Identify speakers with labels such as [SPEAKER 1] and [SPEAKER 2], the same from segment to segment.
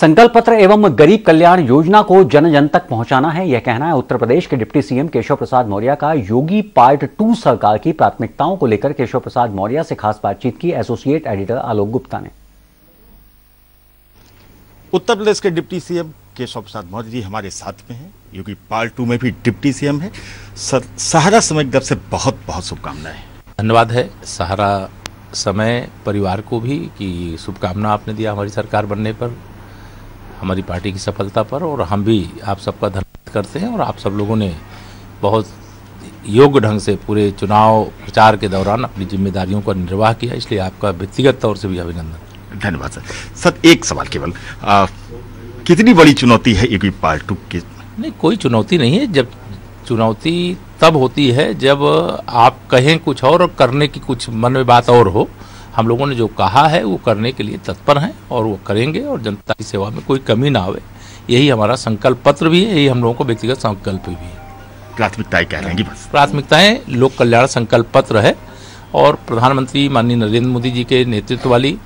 [SPEAKER 1] संकल्प पत्र एवं गरीब कल्याण योजना को जन जन तक पहुंचाना है। यह कहना है उत्तर प्रदेश के डिप्टी सीएम केशव प्रसाद मौर्य का योगी पार्ट टू सरकार की प्राथमिकताओं को लेकर केशव प्रसाद मौर्य से खास बातचीत की एसोसिएट एडिटर आलोक गुप्ता ने।
[SPEAKER 2] उत्तर प्रदेश के डिप्टी सीएम केशव प्रसाद मौर्य जी हमारे साथ में हैं। योगी पार्ट टू में भी डिप्टी सीएम है। सहारा समय की तरफ़ से बहुत बहुत शुभकामनाएँ।
[SPEAKER 3] धन्यवाद है। सहारा समय परिवार को भी कि शुभकामना आपने दिया हमारी सरकार बनने पर। हमारी पार्टी की सफलता पर और हम भी आप सबका धन्यवाद करते हैं और आप सब लोगों ने बहुत योग्य ढंग से पूरे चुनाव प्रचार के दौरान अपनी जिम्मेदारियों का निर्वाह किया इसलिए आपका व्यक्तिगत तौर से भी अभिनंदन।
[SPEAKER 2] धन्यवाद सर। सर एक सवाल केवल। कितनी बड़ी चुनौती है योगी पार्ट की?
[SPEAKER 3] नहीं कोई चुनौती नहीं है। जब चुनौती तब होती है जब आप कहें कुछ और और करने की कुछ मन में बात और हो। हम लोगों ने जो कहा है वो करने के लिए तत्पर हैं और वो करेंगे और जनता की सेवा में कोई कमी ना आवे। यही हमारा संकल्प पत्र भी है यही हम लोगों को व्यक्तिगत संकल्प भी है।
[SPEAKER 2] प्राथमिकताएँ कह रहेंगी बस?
[SPEAKER 3] प्राथमिकताएँ लोक कल्याण संकल्प पत्र है और प्रधानमंत्री माननीय नरेंद्र मोदी जी के नेतृत्व वाली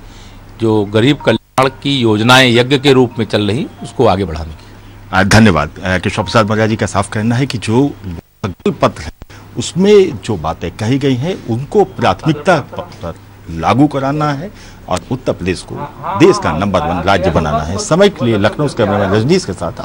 [SPEAKER 3] जो गरीब कल्याण की योजनाएँ यज्ञ के रूप में चल रही उसको आगे बढ़ाने की।
[SPEAKER 2] धन्यवाद। केशव प्रसाद मौर्य जी का साफ़ कहना है कि जो संकल्प पत्र है उसमें जो बातें कही गई हैं उनको प्राथमिकता पर लागू कराना है और उत्तर प्रदेश को देश का नंबर वन राज्य बनाना है। समय के लिए लखनऊ से कैमरामैन रजनीश के साथ